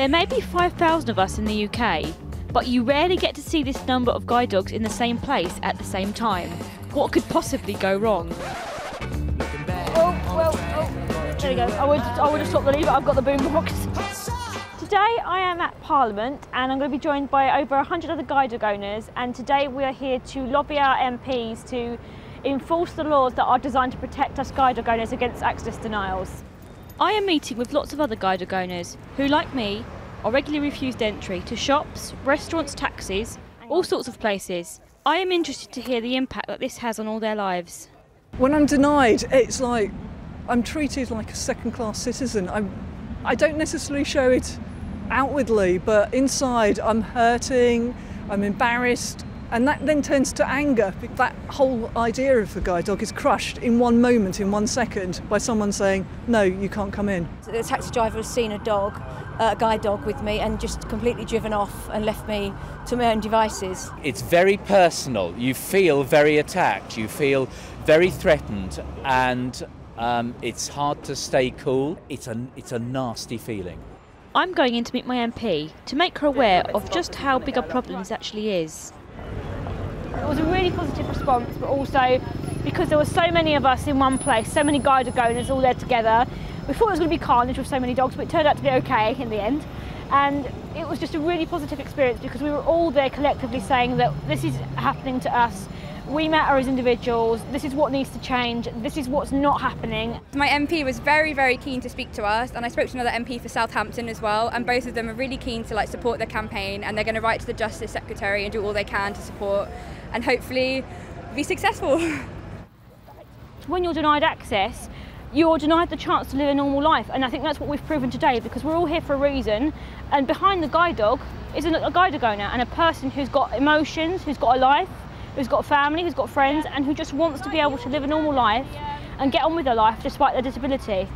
There may be 5,000 of us in the UK, but you rarely get to see this number of guide dogs in the same place at the same time. What could possibly go wrong? Oh, well, oh, there you go. I would, I would have stopped the lever, I've got the boombox. Today I am at Parliament and I'm going to be joined by over 100 other guide dog owners and today we are here to lobby our MPs to enforce the laws that are designed to protect us guide dog owners against access denials. I am meeting with lots of other guide dog owners who, like me, are regularly refused entry to shops, restaurants, taxis, all sorts of places. I am interested to hear the impact that this has on all their lives. When I'm denied, it's like I'm treated like a second class citizen. I'm, I don't necessarily show it outwardly, but inside I'm hurting, I'm embarrassed, and that then turns to anger. That whole idea of the guide dog is crushed in one moment, in one second, by someone saying, No, you can't come in. The taxi driver has seen a dog, uh, a guide dog with me, and just completely driven off and left me to my own devices. It's very personal. You feel very attacked, you feel very threatened, and um, it's hard to stay cool. It's a, it's a nasty feeling. I'm going in to meet my MP to make her aware of just how big a problem this actually is. It was a really positive response, but also because there were so many of us in one place, so many guide dog owners all there together. We thought it was going to be carnage with so many dogs, but it turned out to be okay in the end. And it was just a really positive experience because we were all there collectively saying that this is happening to us. We matter as individuals. This is what needs to change. This is what's not happening. My MP was very, very keen to speak to us, and I spoke to another MP for Southampton as well. And both of them are really keen to like support the campaign, and they're going to write to the Justice Secretary and do all they can to support, and hopefully be successful. when you're denied access, you're denied the chance to live a normal life. And I think that's what we've proven today because we're all here for a reason. And behind the guide dog is a, a guide dog owner and a person who's got emotions, who's got a life, who's got family, who's got friends, and who just wants to be able to live a normal life and get on with their life despite their disability.